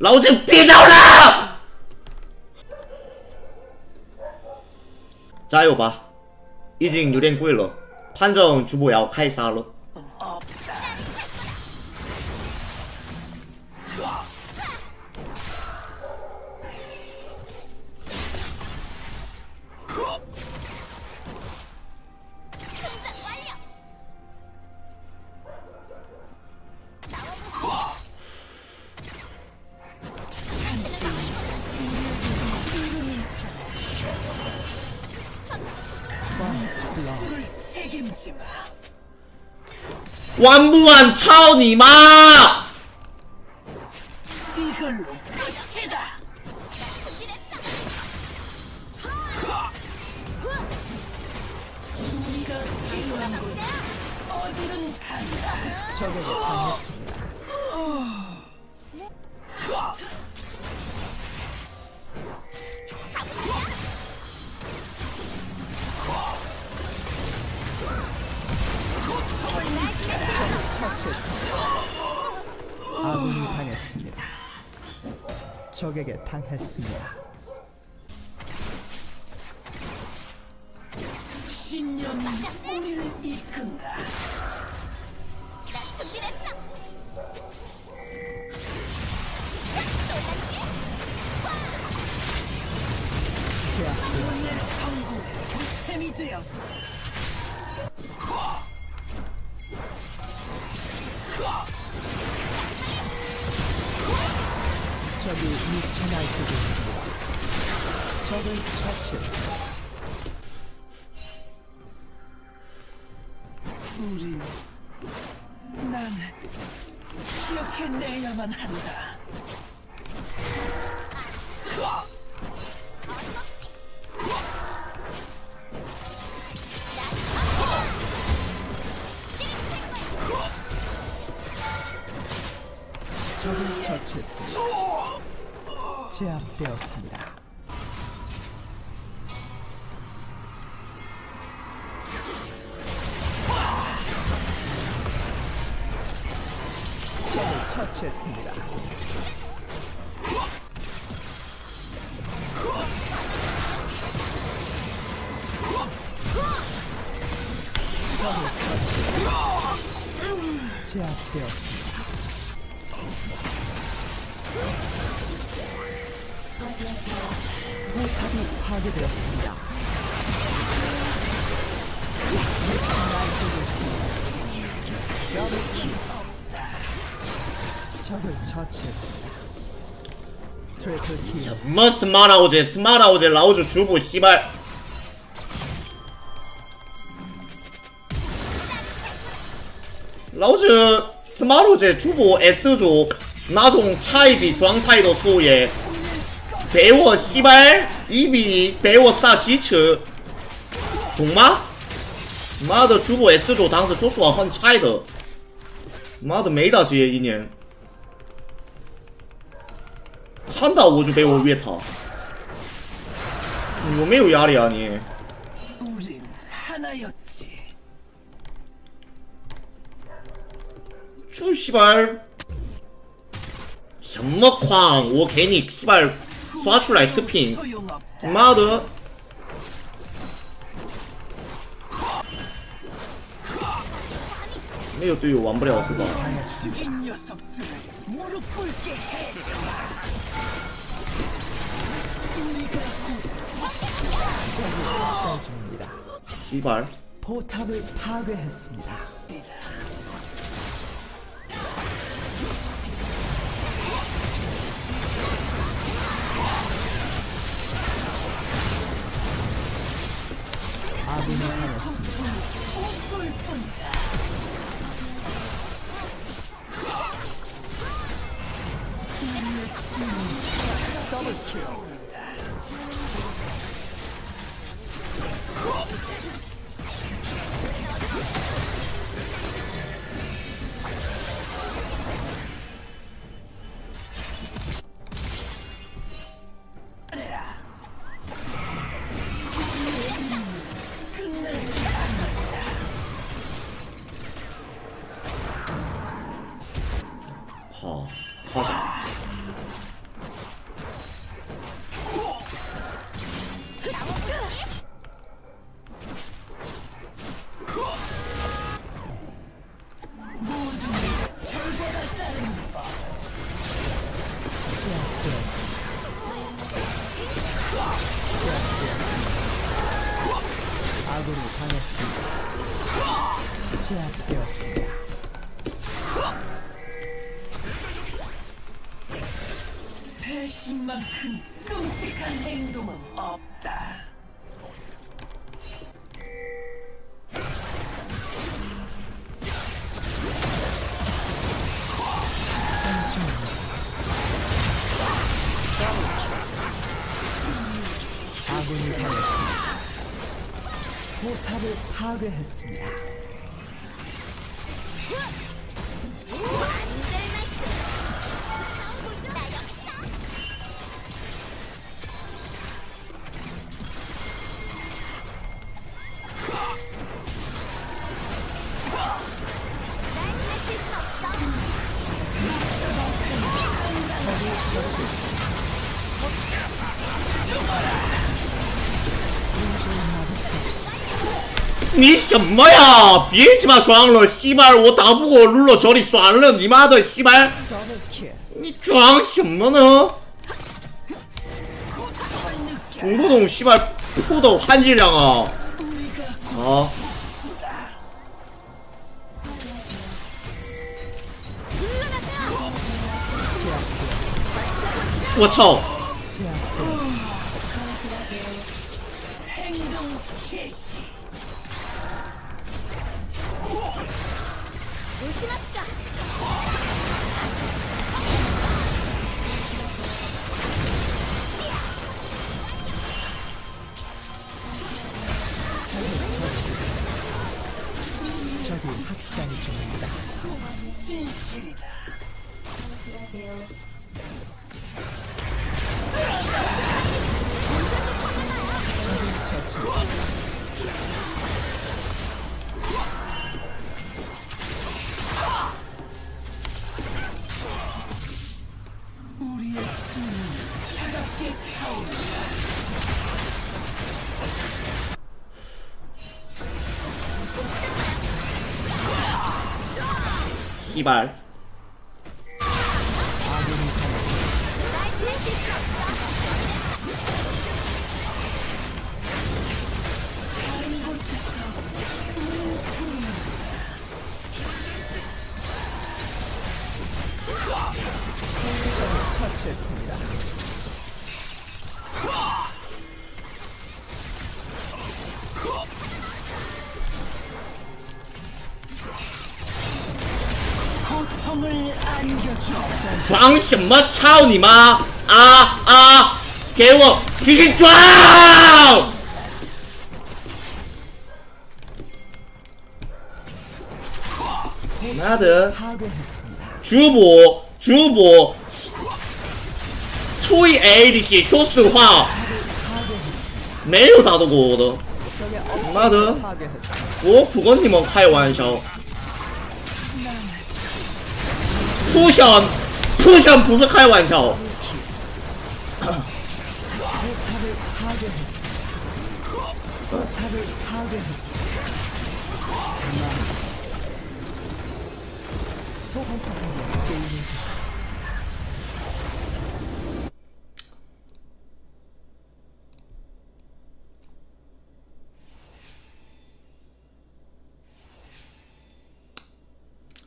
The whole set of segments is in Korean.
老子别找了！加油吧，已经有点贵了，反正主播要开杀了。 완무한 어디든 간다. 당했습니다. 아군이 당했습니다. 적에게 당했습니다. 신념이 우리를 이끈다. 난 준비됐어. 제압되었습니다. 템이 되었어. 적이 미쳐 날뛰고 있습니다. 적을 처치했습니다. 우린 난 기억해내야만 한다. 적을 처치했습니다. 제압되었습니다. 적을 처치했습니다. 적을 처치했습니다. 제압되었습니다. 물탑이 파괴되었습니다. 적을 처치했습니다. 뭐 스마라오제 스마라오제 라오즈 주부 씨발. 라오즈 스마로제 주보 S조 那种菜比状态都输耶！陪我西班一比陪我杀机车，懂吗？妈的，主播 S 组当时就是我很菜的，妈的没打职业一年，看到我就被我越塔，你有没有压力啊你？猪西班。 정먹황 오 괜히 피발 쏴출라이 스핀. 마드. 이거 또 이거 완불에 왔어 포탑을 파괴했습니다. 제압되었습니다. 아군이 당했습니다. 제압되었습니다. 배신만큼 끔찍한 행동은 없. 파괴했습니다. 미션 뭐야? 비행지마 조항로. 씨발 옷다 보고 룰러 저리 쏴는 니마더 씨발. 니 조항 씨뭐너 공부동 씨발 포도 환질량아 어? 워쳐. 조심합시 씨발 처치했습니다. 装什么操你妈啊啊！给我继续装！妈的，主播主播，吹 A 的些，说实话，没有打到过我的。妈的，我不跟你们开玩笑，互相。 푸션 부석할 완성.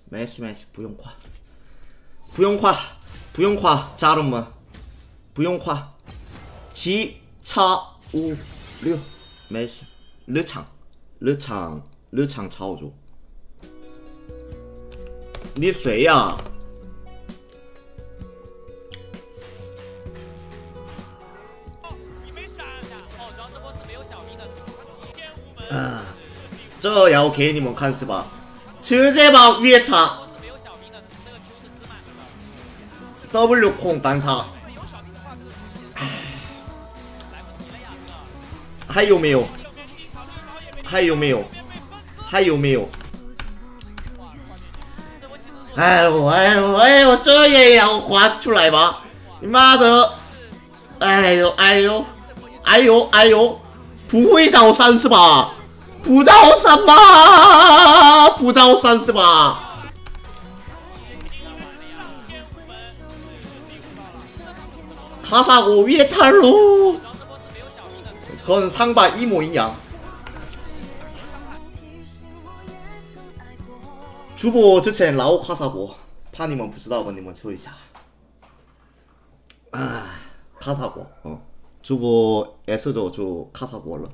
매시 매시 부용과. 니다. 포탑을 파괴했습니다. 그만. 소환사가 게임을 시작했습니다. 没事没事，不用夸，不用夸，不用夸，家人们，不用夸，七叉五六，没事，日常，日常，日常操作。你谁呀、你没闪哦，然后这波是没有小兵的，天无门，啊？这要给你们看是吧？直接把越塔 W 控单杀，还有没有？还有没有？还有没有？哎呦哎呦哎呦，这也要划出来吗？你妈的！哎呦哎呦哎呦哎呦，不会招三是吧？不招三吧？不招三是吧？ 사사고 위에 탈로 그건 상바 이모이냐 주보 저첸 라오카사고 파님은 부츠다오버님은 소이자. 아 카사고 어. 주보 에스도 주 카사고 얼른